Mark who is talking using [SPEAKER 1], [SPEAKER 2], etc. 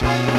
[SPEAKER 1] Bye.